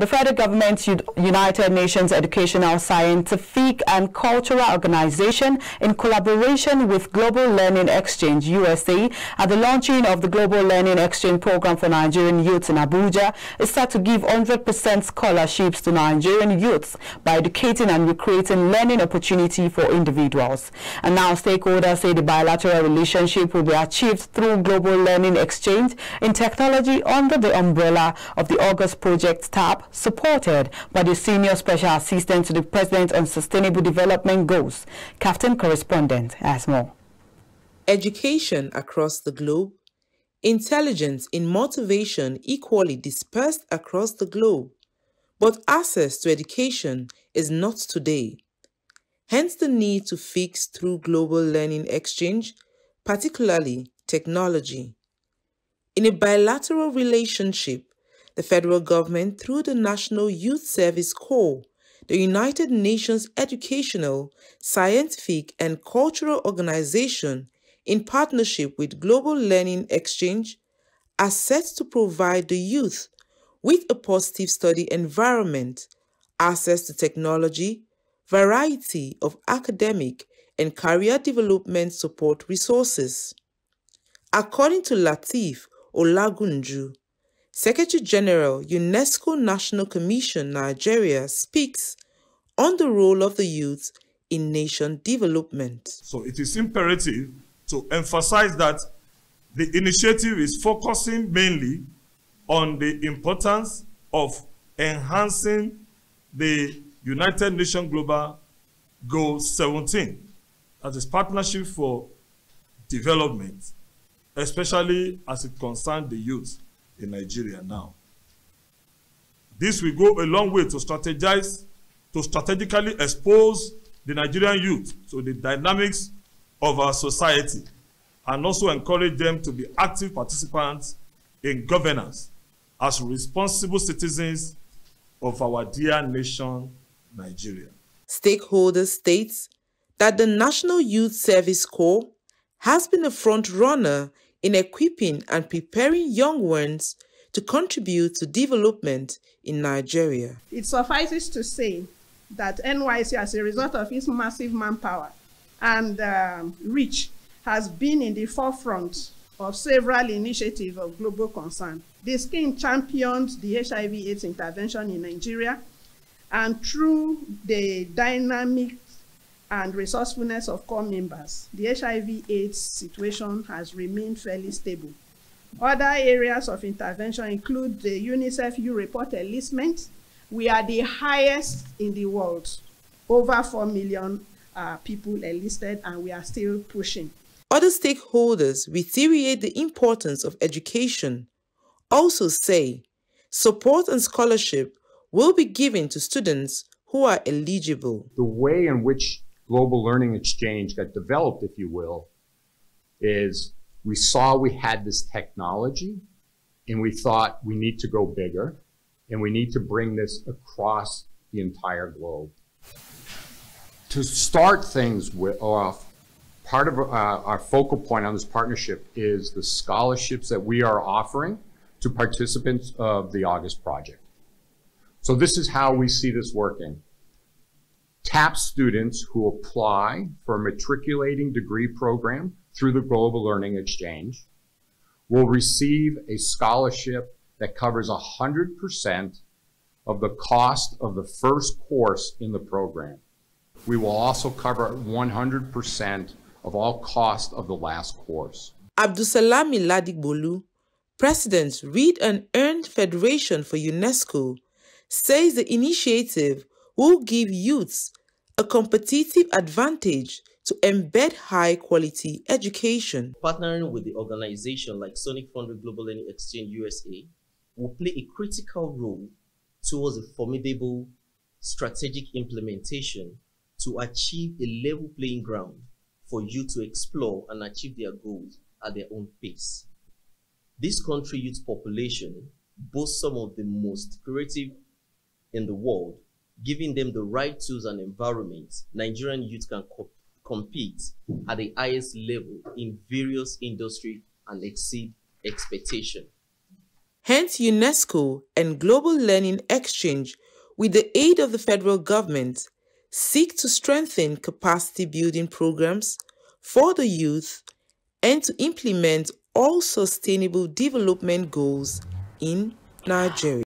The federal government's United Nations Educational, Scientific and Cultural Organization, in collaboration with Global Learning Exchange USA, at the launching of the Global Learning Exchange Program for Nigerian youths in Abuja, is set to give 100% scholarships to Nigerian youths by educating and recreating learning opportunity for individuals. And now stakeholders say the bilateral relationship will be achieved through Global Learning Exchange in technology under the umbrella of the August Project TAP supported by the Senior Special Assistant to the President on Sustainable Development Goals. Kaftan Correspondent has more. Education across the globe, intelligence in motivation equally dispersed across the globe, but access to education is not today. Hence the need to fix through global learning exchange, particularly technology. In a bilateral relationship, the federal government, through the National Youth Service Corps, the United Nations Educational, Scientific, and Cultural Organization, in partnership with Global Learning Exchange, are set to provide the youth with a positive study environment, access to technology, variety of academic and career development support resources. According to Latif Olagunju, Secretary General, UNESCO National Commission Nigeria speaks on the role of the youth in nation development. So it is imperative to emphasize that the initiative is focusing mainly on the importance of enhancing the United Nations Global Goal 17 as a partnership for development, especially as it concerns the youth in Nigeria now. This will go a long way to strategize, to strategically expose the Nigerian youth to the dynamics of our society and also encourage them to be active participants in governance as responsible citizens of our dear nation, Nigeria. Stakeholders states that the National Youth Service Corps has been a front runner in equipping and preparing young ones to contribute to development in Nigeria. It suffices to say that NYC, as a result of its massive manpower and um, reach, has been in the forefront of several initiatives of global concern. The scheme championed the HIV/AIDS intervention in Nigeria, and through the dynamic and resourcefulness of corps members, the HIV/AIDS situation has remained fairly stable. Other areas of intervention include the UNICEF U report enlistment. We are the highest in the world, over 4 million uh, people enlisted, and we are still pushing. Other stakeholders reiterate the importance of education, also say support and scholarship will be given to students who are eligible. The way in which global learning exchange got developed, if you will, is we saw we had this technology and we thought we need to go bigger and we need to bring this across the entire globe. To start things with, off, part of uh, our focal point on this partnership is the scholarships that we are offering to participants of the August project. So this is how we see this working. TAP students who apply for a matriculating degree program through the Global Learning Exchange will receive a scholarship that covers 100% of the cost of the first course in the program. We will also cover 100% of all cost of the last course. Abdusalami Ladigbolu, President Read and Earn Federation for UNESCO, says the initiative will give youths a competitive advantage to embed high quality education. Partnering with the organization like Sonic Funded Global Learning Exchange USA will play a critical role towards a formidable strategic implementation to achieve a level playing ground for you to explore and achieve their goals at their own pace. This country youth population boasts some of the most creative in the world, giving them the right tools and environment, Nigerian youth can co compete at the highest level in various industries and exceed expectation. Hence, UNESCO and Global Learning Exchange, with the aid of the federal government, seek to strengthen capacity building programs for the youth and to implement all sustainable development goals in Nigeria.